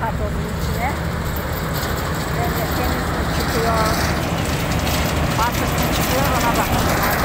kadonun içine. Böyle deniz mi çıkıyor, artık mı çıkıyor ona bakıyorum.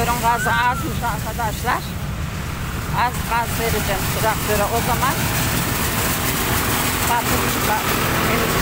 Traktörün gazı azmış arkadaşlar. Az gaz vereceğim traktöre o zaman. Batır çıkar.